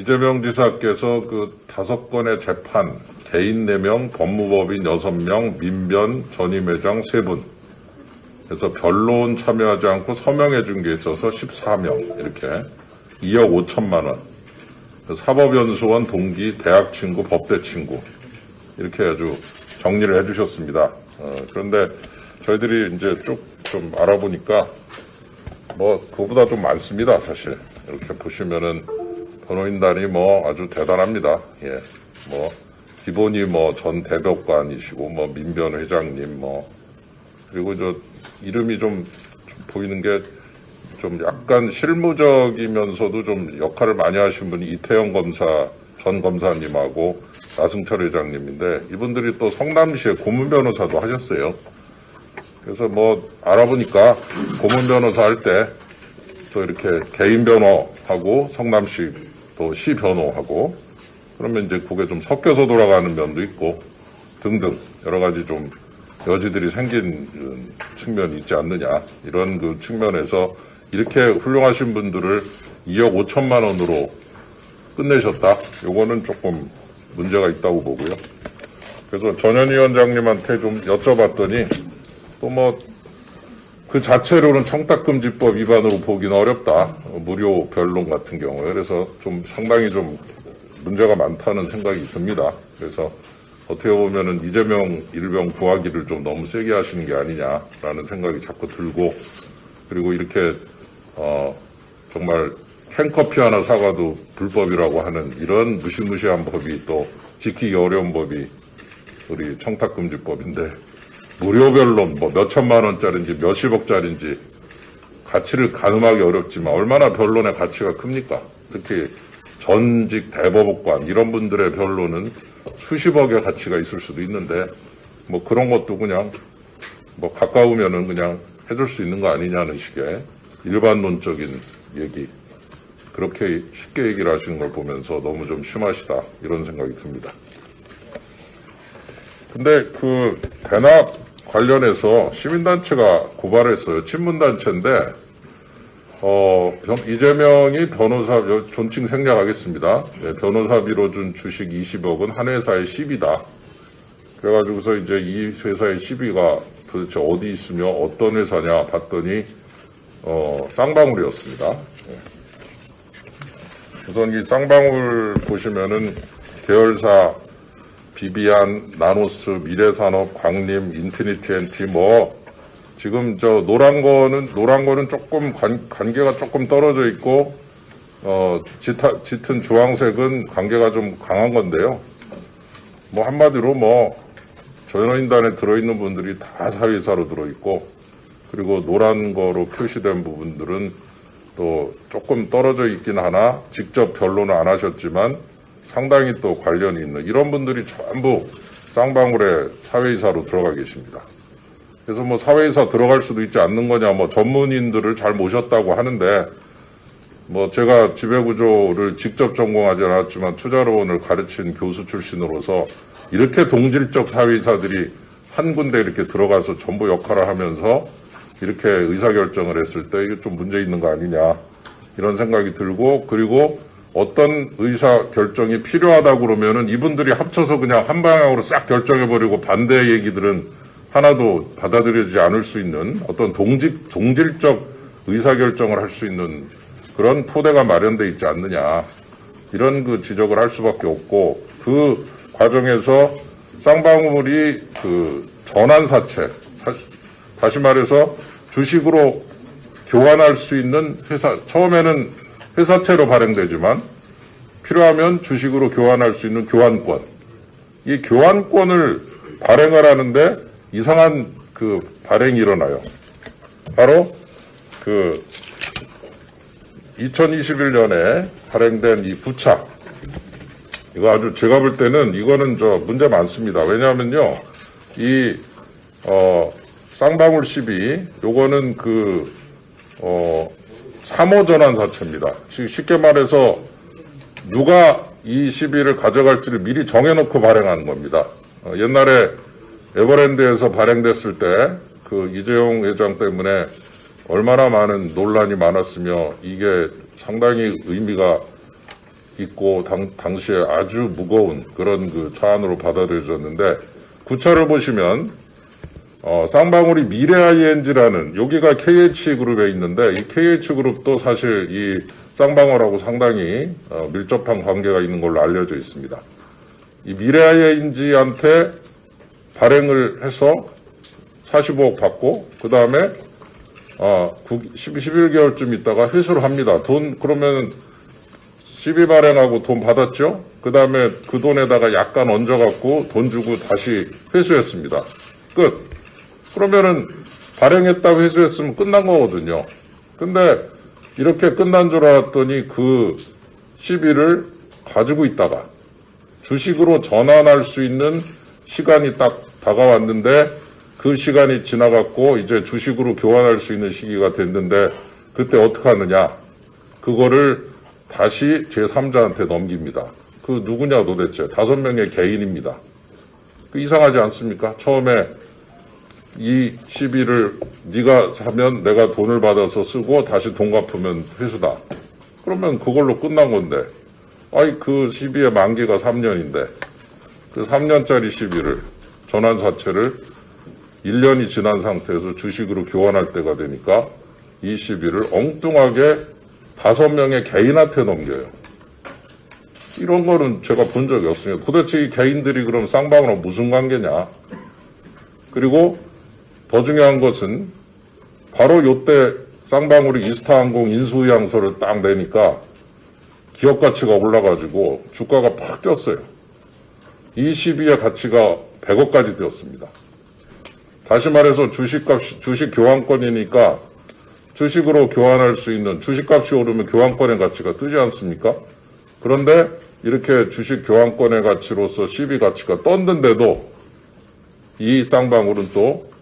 이재명 지사께서 그 다섯 건의 재판, 개인 4명, 법무법인 6명, 민변, 전임 회장 3분. 그래서 변론 참여하지 않고 서명해 준 게 있어서 14명, 이렇게. 2억 5천만 원. 그 사법연수원 동기, 대학 친구, 법대 친구. 이렇게 아주 정리를 해 주셨습니다. 어, 그런데 저희들이 이제 쭉 좀 알아보니까 뭐, 그보다 좀 많습니다, 사실. 이렇게 보시면은 변호인단이 뭐 아주 대단합니다. 예. 뭐, 기본이 뭐 전 대법관이시고, 뭐 민변 회장님, 뭐, 그리고 저 이름이 좀, 좀 보이는 게 좀 약간 실무적이면서도 좀 역할을 많이 하신 분이 이태영 검사, 전 검사님하고 나승철 회장님인데 이분들이 또 성남시에 고문 변호사도 하셨어요. 그래서 뭐 알아보니까 고문 변호사 할 때 또 이렇게 개인 변호하고 성남시 또 시 변호하고 그러면 이제 그게 좀 섞여서 돌아가는 면도 있고 등등 여러 가지 좀 여지들이 생긴 음, 측면이 있지 않느냐 이런 그 측면에서 이렇게 훌륭하신 분들을 2억 5천만 원으로 끝내셨다. 요거는 조금 문제가 있다고 보고요. 그래서 전현 위원장님한테 좀 여쭤봤더니 또뭐 그 자체로는 청탁금지법 위반으로 보기는 어렵다. 어, 무료 변론 같은 경우에. 그래서 좀 상당히 좀 문제가 많다는 생각이 듭니다. 그래서 어떻게 보면은 이재명 일병 구하기를 좀 너무 세게 하시는 게 아니냐라는 생각이 자꾸 들고 그리고 이렇게 어 정말 캔커피 하나 사가도 불법이라고 하는 이런 무시무시한 법이 또 지키기 어려운 법이 우리 청탁금지법인데 무료 변론 뭐 몇천만 원짜리인지 몇십억짜리인지 가치를 가늠하기 어렵지만 얼마나 변론의 가치가 큽니까? 특히 전직 대법관 이런 분들의 변론은 수십억의 가치가 있을 수도 있는데 뭐 그런 것도 그냥 뭐 가까우면은 그냥 해줄 수 있는 거 아니냐는 식의 일반론적인 얘기 그렇게 쉽게 얘기를 하시는 걸 보면서 너무 좀 심하시다 이런 생각이 듭니다. 근데 그 대납 관련해서 시민단체가 고발했어요. 친문단체인데 어, 변- 이재명이 변호사, 여- 존칭 생략하겠습니다. 네, 변호사비로 준 주식 20억은 한 회사의 10이다. 그래가지고서 이제 이 회사의 10위가 도대체 어디 있으며 어떤 회사냐 봤더니, 어, 쌍방울이었습니다. 네. 우선 이 쌍방울 보시면은 계열사 비비안, 나노스, 미래산업, 광림, 인피니티엔티 뭐 지금 저 노란 거는 노란 거는 조금 관, 관계가 조금 떨어져 있고 어 짙아, 짙은 주황색은 관계가 좀 강한 건데요. 뭐 한마디로 뭐 변호인단에 들어있는 분들이 다 사외이사로 들어있고 그리고 노란 거로 표시된 부분들은 또 조금 떨어져 있긴 하나 직접 변론을 안 하셨지만 상당히 또 관련이 있는 이런 분들이 전부 쌍방울에 사회이사로 들어가 계십니다. 그래서 뭐 사회이사 들어갈 수도 있지 않는 거냐 뭐 전문인들을 잘 모셨다고 하는데 뭐 제가 지배구조를 직접 전공하지 않았지만 투자로원을 가르친 교수 출신으로서 이렇게 동질적 사회이사들이 한 군데 이렇게 들어가서 전부 역할을 하면서 이렇게 의사결정을 했을 때 이게 좀 문제 있는 거 아니냐 이런 생각이 들고 그리고 어떤 의사 결정이 필요하다 그러면은 이분들이 합쳐서 그냥 한 방향으로 싹 결정해버리고 반대 얘기들은 하나도 받아들여지지 않을 수 있는 어떤 동직 동질적 의사 결정을 할 수 있는 그런 토대가 마련돼 있지 않느냐. 이런 그 지적을 할 수밖에 없고 그 과정에서 쌍방울이 그 전환 사채 사- 다시 말해서 주식으로 교환할 수 있는 회사 처음에는 회사채로 발행되지만 필요하면 주식으로 교환할 수 있는 교환권 이 교환권을 발행을 하는데 이상한 그 발행이 일어나요. 바로 그 2021년에 발행된 이 부착 이거 아주 제가 볼 때는 이거는 저 문제 많습니다. 왜냐하면요 이 어, 쌍방울 12 요거는 그 어, 3호 전환 사채입니다. 시- 쉽게 말해서 누가 이 시비를 가져갈지를 미리 정해놓고 발행하는 겁니다. 어, 옛날에 에버랜드에서 발행됐을 때 그 이재용 회장 때문에 얼마나 많은 논란이 많았으며 이게 상당히 의미가 있고 당, 당시에 아주 무거운 그런 그 차안으로 받아들여졌는데 구차를 보시면 어, 쌍방울이 미래 ING라는 여기가 KH 그룹에 있는데 이 KH 그룹도 사실 이 쌍방울하고 상당히 어, 밀접한 관계가 있는 걸로 알려져 있습니다. 이 미래 ING한테 발행을 해서 45억 받고 그 다음에 어, 11개월쯤 있다가 회수를 합니다. 돈 그러면 12 발행하고 돈 받았죠? 그 다음에 그 돈에다가 약간 얹어갖고 돈 주고 다시 회수했습니다. 끝. 그러면은 발행했다고 회수했으면 끝난 거거든요. 근데 이렇게 끝난 줄 알았더니 그 시비를 가지고 있다가 주식으로 전환할 수 있는 시간이 딱 다가왔는데 그 시간이 지나갔고 이제 주식으로 교환할 수 있는 시기가 됐는데 그때 어떻게 하느냐? 그거를 다시 제3자한테 넘깁니다. 그 누구냐 도대체 다섯 명의 개인입니다. 그 이상하지 않습니까? 처음에 이 시비를 네가 사면 내가 돈을 받아서 쓰고 다시 돈 갚으면 회수다. 그러면 그걸로 끝난 건데. 아이 그 시비의 만기가 3년인데 그 3년짜리 시비를 전환 사채를 1년이 지난 상태에서 주식으로 교환할 때가 되니까 이 시비를 엉뚱하게 다섯 명의 개인한테 넘겨요. 이런 거는 제가 본 적이 없습니다. 도대체 이 개인들이 그럼 쌍방울랑 무슨 관계냐? 그리고 더 중요한 것은 바로 요때 쌍방울이 이스타항공 인수의향서를 딱 내니까 기업 가치가 올라가지고 주가가 팍 뛰었어요. 이 시비의 가치가 100억까지 뛰었습니다. 다시 말해서 주식값, 주식 교환권이니까 주식으로 교환할 수 있는 주식값이 오르면 교환권의 가치가 뜨지 않습니까? 그런데 이렇게 주식 교환권의 가치로서 시비 가치가 떴는데도 이 쌍방울은 또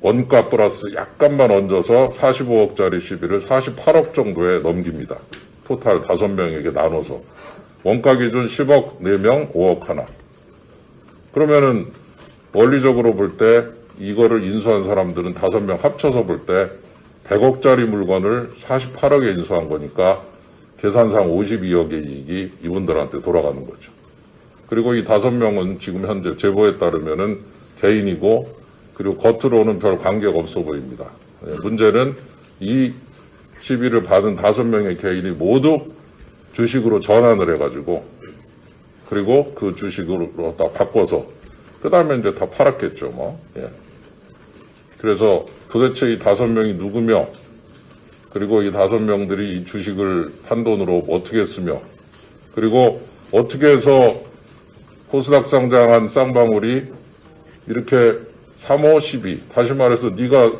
원가 플러스 약간만 얹어서 45억짜리 시비를 48억 정도에 넘깁니다. 토탈 5명에게 나눠서. 원가 기준 10억 4명, 5억 하나. 그러면은 원리적으로 볼 때 이거를 인수한 사람들은 5명 합쳐서 볼 때 100억짜리 물건을 48억에 인수한 거니까 계산상 52억의 이익이 이분들한테 돌아가는 거죠. 그리고 이 다섯 명은 지금 현재 제보에 따르면은 개인이고 그리고 겉으로는 별 관계가 없어 보입니다. 예, 문제는 이 시비를 받은 다섯 명의 개인이 모두 주식으로 전환을 해가지고 그리고 그 주식으로 딱 바꿔서 그 다음에 이제 다 팔았겠죠, 뭐. 예. 그래서 도대체 이 다섯 명이 누구며 그리고 이 다섯 명들이 이 주식을 판 돈으로 어떻게 쓰며 그리고 어떻게 해서 코스닥 상장한 쌍방울이 이렇게 3호 12 다시 말해서 네가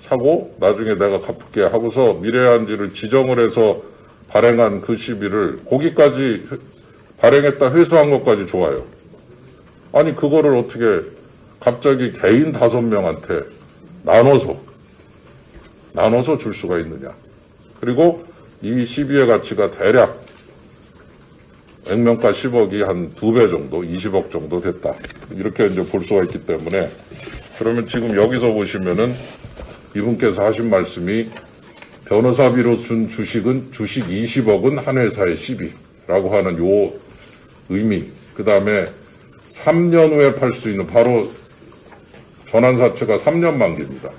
사고 나중에 내가 갚을게 하고서 미래한지를 지정을 해서 발행한 그 시비를 거기까지 발행했다 회수한 것까지 좋아요. 아니 그거를 어떻게 갑자기 개인 다섯 명한테 나눠서 나눠서 줄 수가 있느냐. 그리고 이 시비의 가치가 대략 액면가 10억이 한 두 배 정도, 20억 정도 됐다. 이렇게 이제 볼 수가 있기 때문에 그러면 지금 여기서 보시면은 이분께서 하신 말씀이 변호사비로 준 주식은 주식 20억은 한 회사의 시비라고 하는 요 의미. 그 다음에 3년 후에 팔 수 있는 바로 전환사채가 3년 만기입니다.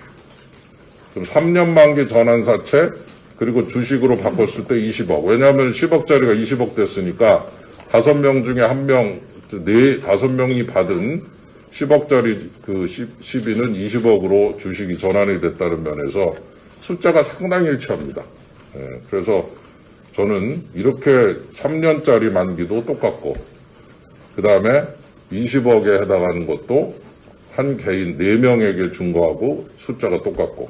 그럼 3년 만기 전환사채 그리고 주식으로 바꿨을 때 20억. 왜냐하면 10억짜리가 20억 됐으니까 5명 중에 1명, 네, 5명이 받은 10억짜리 그 시비는 20억으로 주식이 전환이 됐다는 면에서 숫자가 상당히 일치합니다. 예, 그래서 저는 이렇게 3년짜리 만기도 똑같고, 그 다음에 20억에 해당하는 것도 한 개인 4명에게 준 거하고 숫자가 똑같고,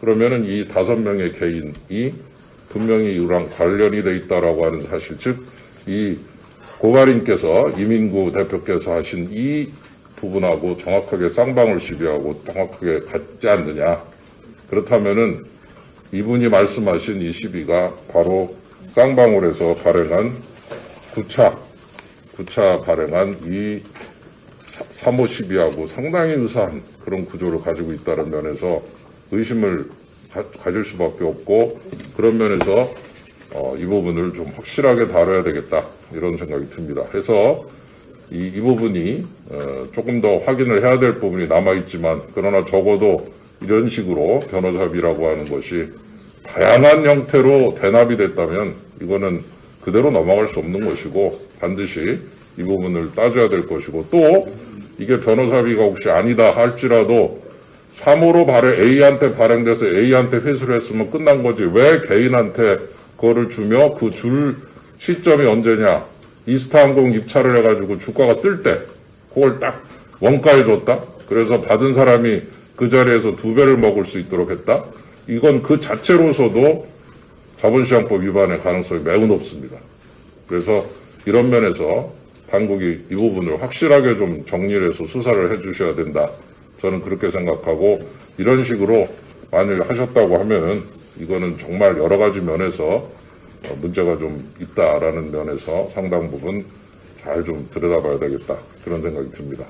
그러면은 이 다섯 명의 개인이 분명히 이랑 관련이 돼 있다라고 하는 사실, 즉, 이 고가린께서 이민구 대표께서 하신 이 부분하고 정확하게 쌍방울 시비하고 정확하게 같지 않느냐. 그렇다면은 이분이 말씀하신 이 시비가 바로 쌍방울에서 발행한 9차, 9차 발행한 이 3호 시비하고 상당히 유사한 그런 구조를 가지고 있다는 면에서 의심을 가, 질 수밖에 없고 그런 면에서 어, 이 부분을 좀 확실하게 다뤄야 되겠다 이런 생각이 듭니다. 해서 이, 이 부분이 어, 조금 더 확인을 해야 될 부분이 남아 있지만 그러나 적어도 이런 식으로 변호사비라고 하는 것이 다양한 형태로 대납이 됐다면 이거는 그대로 넘어갈 수 없는 것이고 반드시 이 부분을 따져야 될 것이고 또 이게 변호사비가 혹시 아니다 할지라도 3호로 발행 A한테 발행돼서 A한테 회수를 했으면 끝난 거지. 왜 개인한테 그거를 주며 그 줄 시점이 언제냐 이스타항공 입찰을 해가지고 주가가 뜰 때 그걸 딱 원가에 줬다 그래서 받은 사람이 그 자리에서 두 배를 먹을 수 있도록 했다 이건 그 자체로서도 자본시장법 위반의 가능성이 매우 높습니다. 그래서 이런 면에서 당국이 이 부분을 확실하게 좀 정리를 해서 수사를 해 주셔야 된다. 저는 그렇게 생각하고 이런 식으로 만일 하셨다고 하면은 이거는 정말 여러 가지 면에서 어, 문제가 좀 있다라는 면에서 상당 부분 잘 좀 들여다봐야 되겠다. 그런 생각이 듭니다.